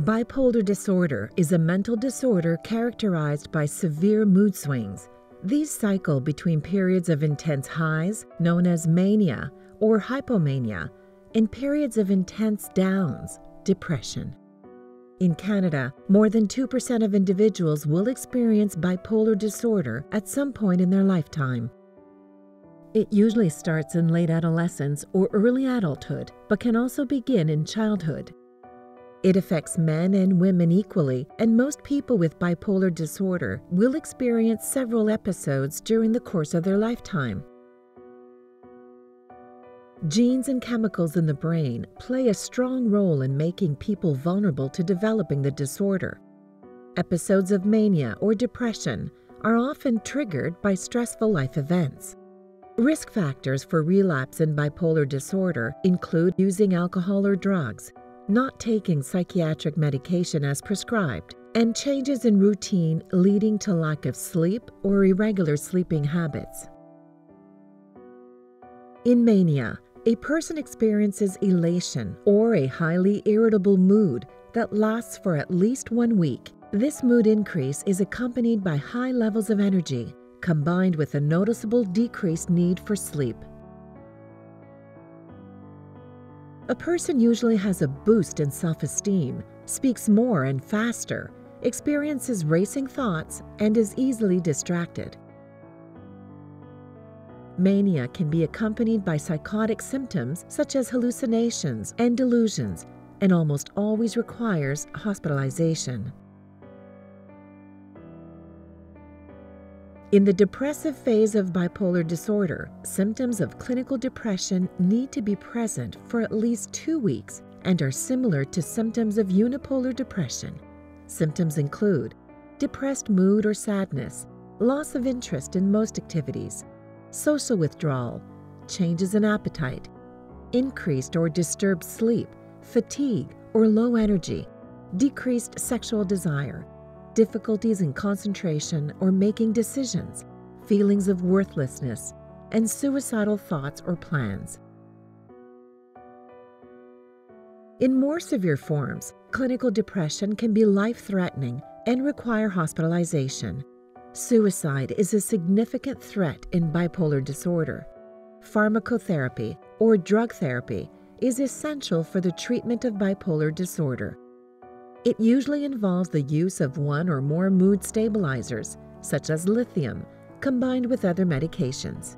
Bipolar disorder is a mental disorder characterized by severe mood swings. These cycle between periods of intense highs, known as mania or hypomania, and periods of intense downs, depression. In Canada, more than 2% of individuals will experience bipolar disorder at some point in their lifetime. It usually starts in late adolescence or early adulthood, but can also begin in childhood. It affects men and women equally, and most people with bipolar disorder will experience several episodes during the course of their lifetime. Genes and chemicals in the brain play a strong role in making people vulnerable to developing the disorder. Episodes of mania or depression are often triggered by stressful life events. Risk factors for relapse in bipolar disorder include using alcohol or drugs, not taking psychiatric medication as prescribed, and changes in routine leading to lack of sleep or irregular sleeping habits. In mania, a person experiences elation or a highly irritable mood that lasts for at least one week. This mood increase is accompanied by high levels of energy, combined with a noticeable decreased need for sleep. A person usually has a boost in self esteem, speaks more and faster, experiences racing thoughts, and is easily distracted. Mania can be accompanied by psychotic symptoms such as hallucinations and delusions, and almost always requires hospitalization. In the depressive phase of bipolar disorder, symptoms of clinical depression need to be present for at least two weeks and are similar to symptoms of unipolar depression. Symptoms include depressed mood or sadness, loss of interest in most activities, social withdrawal, changes in appetite, increased or disturbed sleep, fatigue or low energy, decreased sexual desire, difficulties in concentration or making decisions, feelings of worthlessness, and suicidal thoughts or plans. In more severe forms, clinical depression can be life threatening and require hospitalization. Suicide is a significant threat in bipolar disorder. Pharmacotherapy or drug therapy is essential for the treatment of bipolar disorder. It usually involves the use of one or more mood stabilizers, such as lithium, combined with other medications.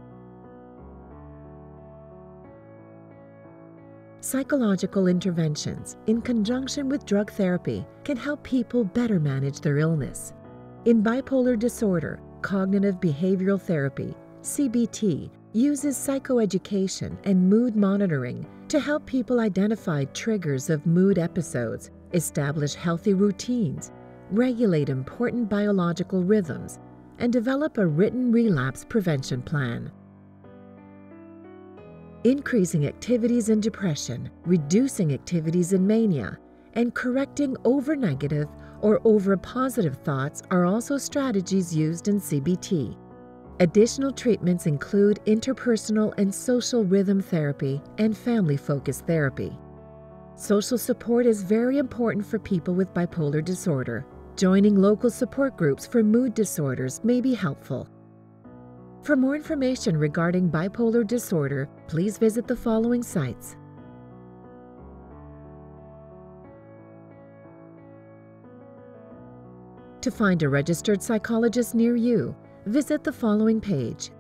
Psychological interventions, in conjunction with drug therapy, can help people better manage their illness. In bipolar disorder, cognitive behavioral therapy, CBT, uses psychoeducation and mood monitoring to help people identify triggers of mood episodes establish healthy routines, regulate important biological rhythms, and develop a written relapse prevention plan. Increasing activities in depression, reducing activities in mania, and correcting over negative or over positive thoughts are also strategies used in CBT. Additional treatments include interpersonal and social rhythm therapy and family focused therapy. Social support is very important for people with bipolar disorder. Joining local support groups for mood disorders may be helpful. For more information regarding bipolar disorder, please visit the following sites. To find a registered psychologist near you, visit the following page